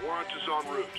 Warrant is en route.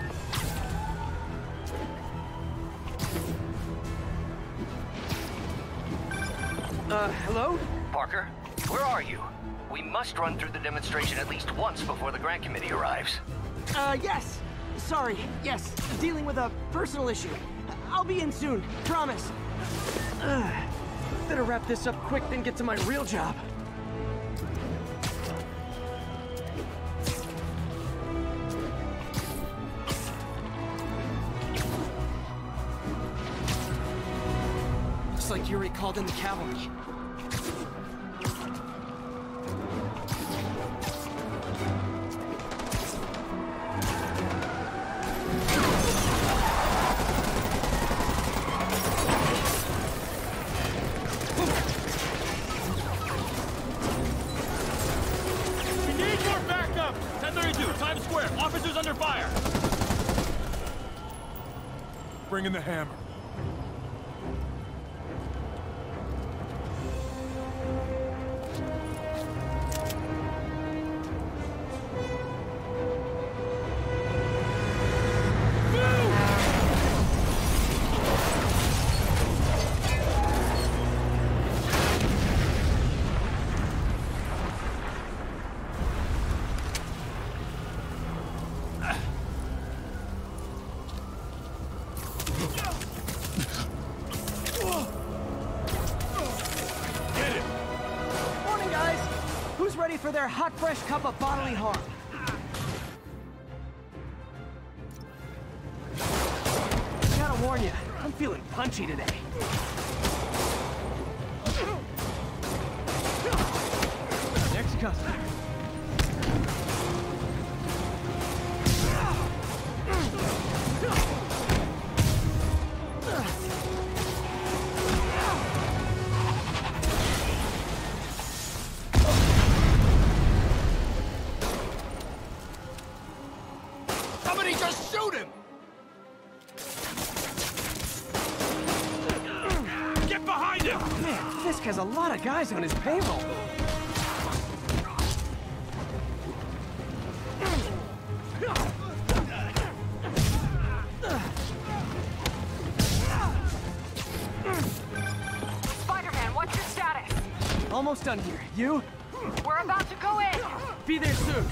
Uh, hello? Parker, where are you? We must run through the demonstration at least once before the grant committee arrives. Uh, yes. Sorry. Yes. Dealing with a personal issue. I'll be in soon. Promise. Ugh. Better wrap this up quick than get to my real job. Called in the cavalry. We need more backup! 1032, Times Square. Officers under fire. Bring in the hammer. Their hot, fresh cup of bodily harm? Gotta warn you, I'm feeling punchy today. Next customer. His payroll. Spider-Man, what's your status? Almost done here. You? We're about to go in! Be there soon.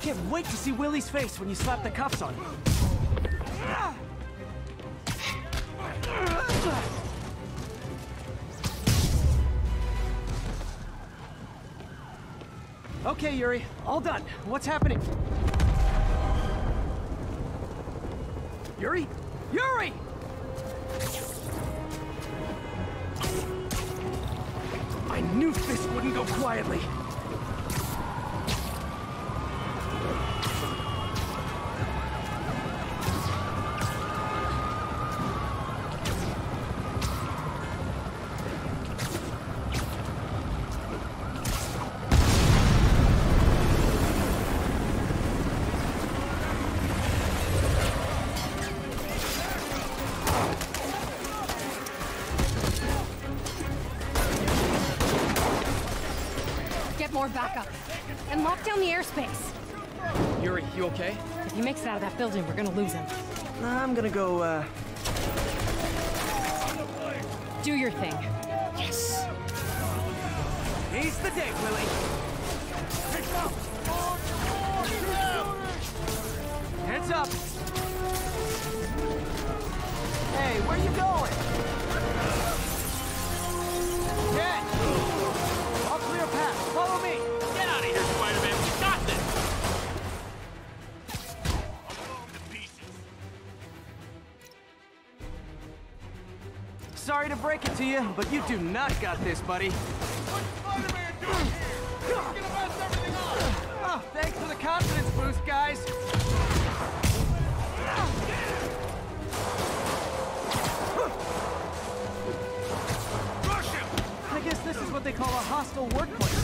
Can't wait to see Willie's face when you slap the cuffs on him. Okay, Yuri. All done. What's happening? Yuri? Yuri! I knew this wouldn't go quietly. And lock down the airspace. Yuri, you okay? If he makes it out of that building, we're gonna lose him. I'm gonna go, uh... Do your thing. Yes! He's the day, Willie! Break it to you, but you do not got this, buddy. Spider-Man doing here? Gonna mess everything up! Oh, thanks for the confidence boost, guys. I guess this is what they call a hostile workplace.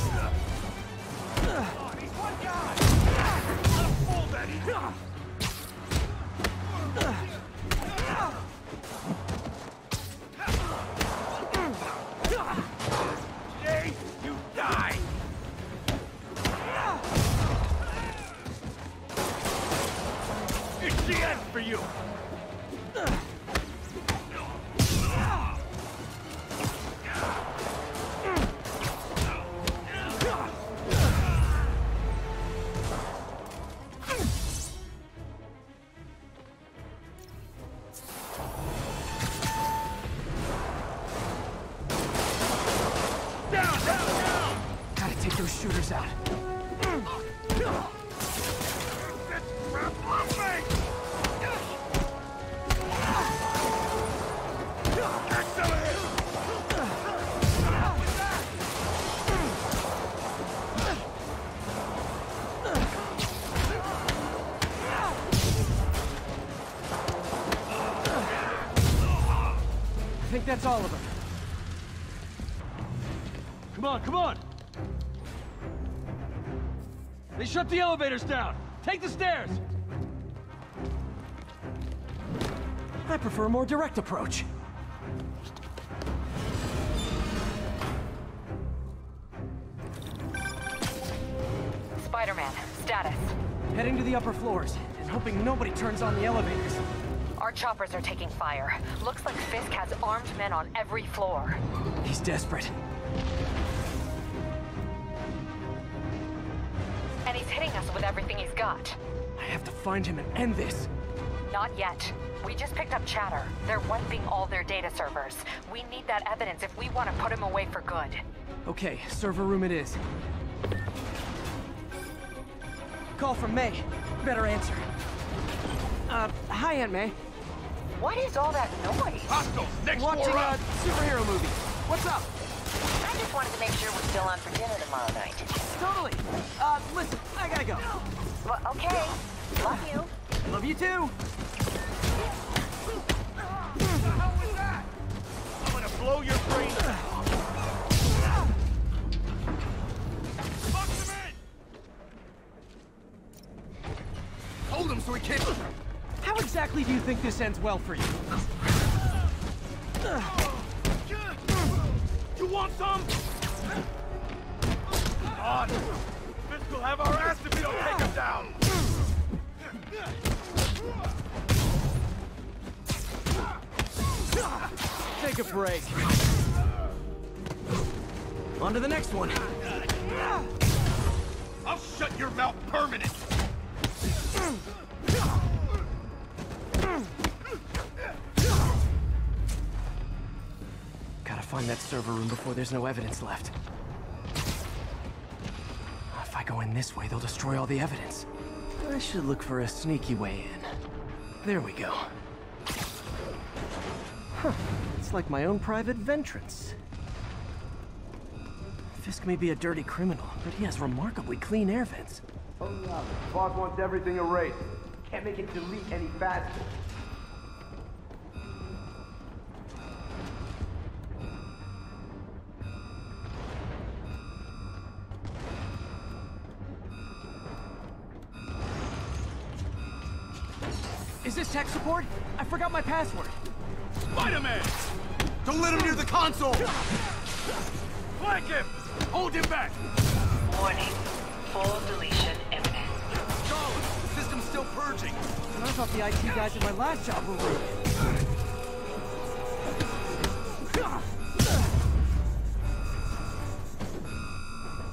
Shut the elevators down. Take the stairs. I prefer a more direct approach. Spider-Man, status. Heading to the upper floors, and hoping nobody turns on the elevators. Our choppers are taking fire. Looks like Fisk has armed men on every floor. He's desperate. And he's hitting us with everything he's got. I have to find him and end this. Not yet. We just picked up chatter. They're wiping all their data servers. We need that evidence if we want to put him away for good. Okay, server room it is. Call from May. Better answer. Uh, hi, Aunt May. What is all that noise? Hostiles, next Watching a up! superhero movie. What's up? I just wanted to make sure we're still on for dinner tomorrow night. Totally. Uh, listen, I gotta go. Well, okay. Love you. Love you too. I'm gonna blow your brains out! Box in! Hold him so he can't... How exactly do you think this ends well for you? You want some? God! Will have our ass if we don't take him down! Take a break. On to the next one. I'll shut your mouth permanent! Gotta find that server room before there's no evidence left. Go in this way, they'll destroy all the evidence. I should look for a sneaky way in. There we go. Huh. It's like my own private ventrance. Fisk may be a dirty criminal, but he has remarkably clean air vents. Oh, yeah. Boss wants everything erased. Can't make it delete any faster. Is this tech support? I forgot my password. Spider-Man! Don't let him near the console! Flank him! Hold him back! Warning. Full deletion imminent. Charlotte, the system's still purging. I thought the IT guys in my last job were rude.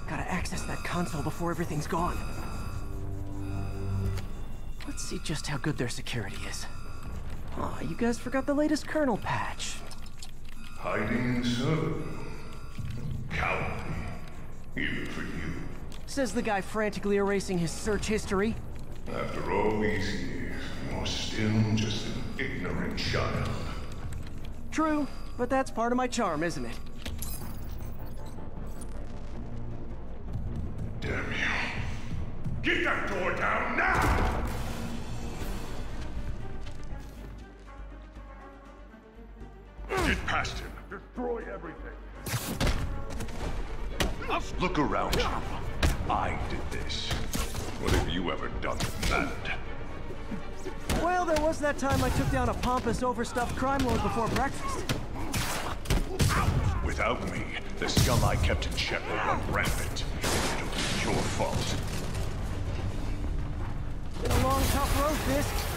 Gotta access that console before everything's gone. See just how good their security is. Aw, you guys forgot the latest kernel patch. Hiding so cowardly, even for you. Says the guy frantically erasing his search history. After all these years, you're still just an ignorant child. True, but that's part of my charm, isn't it? Damn you! Get that door down now! Past him. Destroy everything. Look around you. I did this. What have you ever done that? Well, there was that time I took down a pompous, overstuffed crime lord before breakfast. Without me, the scum I kept in check will run rampant. It'll be your fault. Been a long, tough road, Fisk.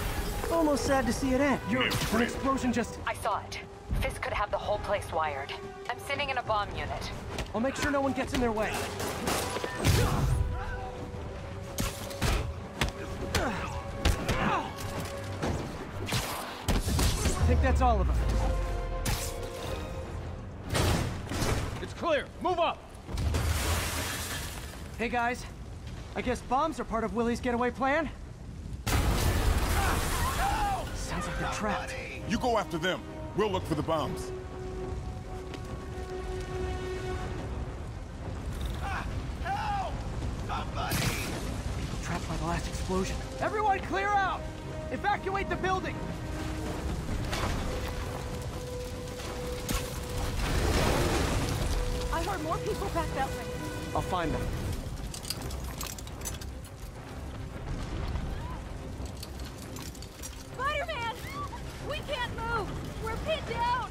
Almost sad to see it end. You're an explosion just... I saw it. Fisk could have the whole place wired. I'm sitting in a bomb unit. I'll make sure no one gets in their way. I think that's all of them. It's clear. Move up. Hey guys, I guess bombs are part of Willie's getaway plan? They're trapped. You go after them. We'll look for the bombs. Trapped by the last explosion. Everyone clear out! Evacuate the building! I heard more people back that way. I'll find them. Spider-Man! We can't move! We're pinned down!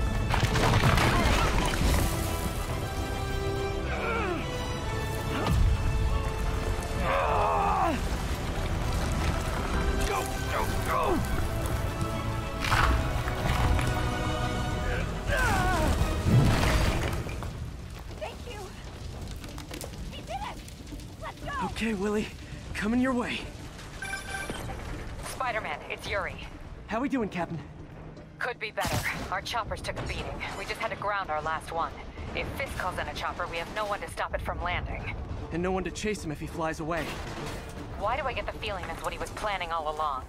Okay, Willie. Coming your way. Spider-Man, it's Yuri. How we doing, Captain? Could be better. Our choppers took a beating. We just had to ground our last one. If Fisk calls in a chopper, we have no one to stop it from landing. And no one to chase him if he flies away. Why do I get the feeling that's what he was planning all along?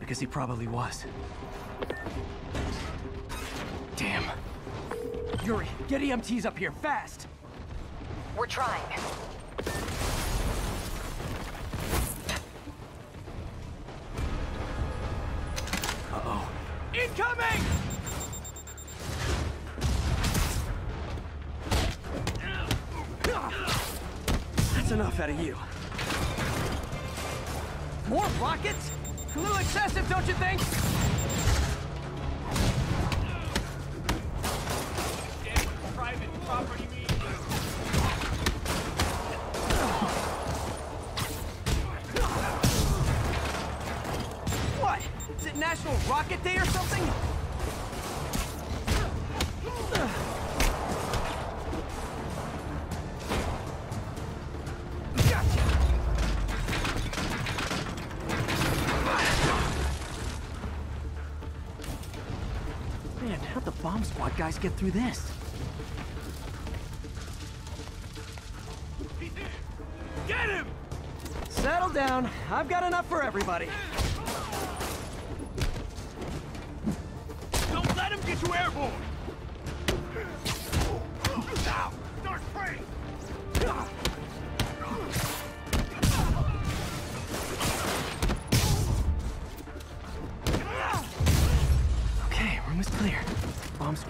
Because he probably was. Damn. Yuri, get EMTs up here, fast! We're trying. That's enough out of you. More rockets? A little excessive, don't you think? Man, how'd the bomb squad guys get through this? Get him! Settle down. I've got enough for everybody. Don't let him get you airborne!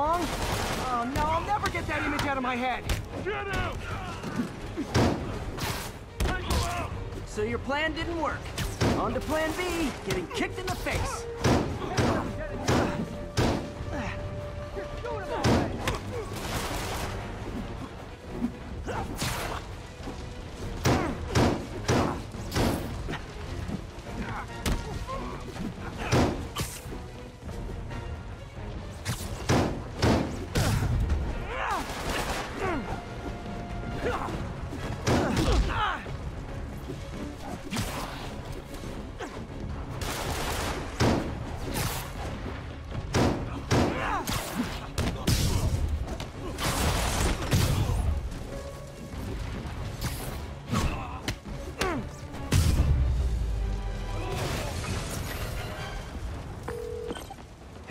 Fisk all along? Oh no, I'll never get that image out of my head. Get out! So your plan didn't work. On to plan B, getting kicked in the face.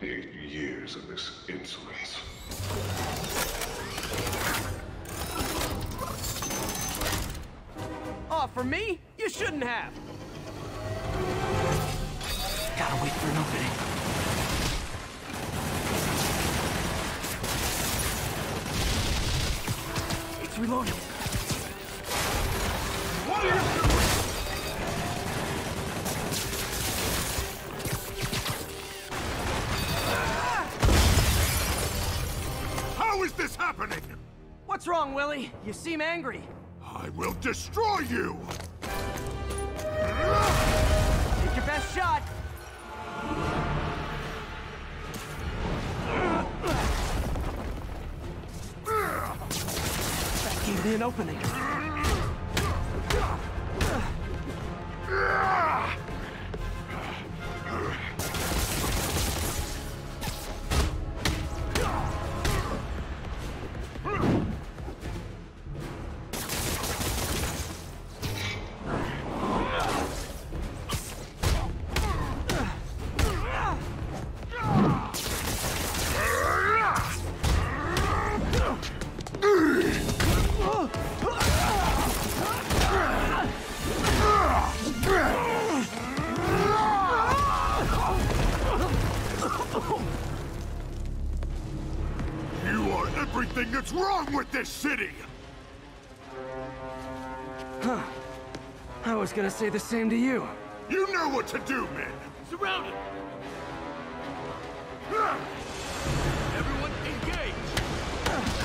Eight years of this insolence. Oh, for me? You shouldn't have. Gotta wait for an opening. It's reloading. How is this happening? What's wrong, Willie? You seem angry. I will destroy you! Take your best shot. That gave me an opening. Everything that's wrong with this city! Huh. I was gonna say the same to you. You know what to do, men! Surrounded! Everyone engage!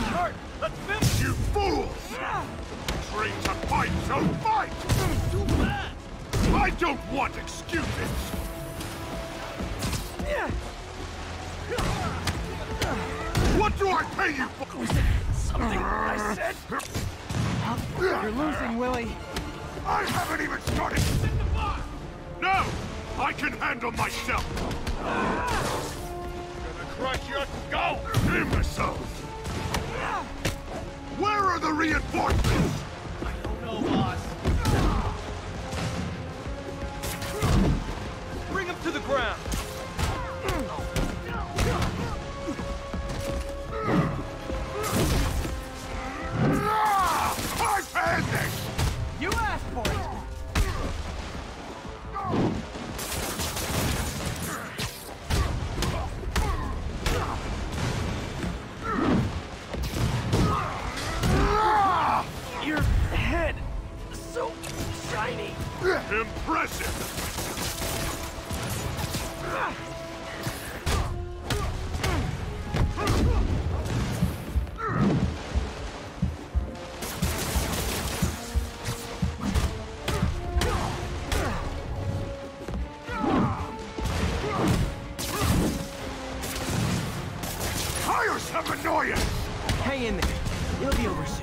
Start! Let's finish! You fools! Trained to fight, so fight! Too bad! I don't want excuses! Do I pay you for? Something I uh, said. You're losing, Willie. I haven't even started! No! I can handle myself! Gonna crush your skull! Imbeciles! Where are the reinforcements? I don't know, boss. Bring him to the ground! Tiresome annoyance! Hang in there. It'll be over soon.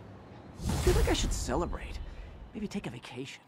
I feel like I should celebrate. Maybe take a vacation.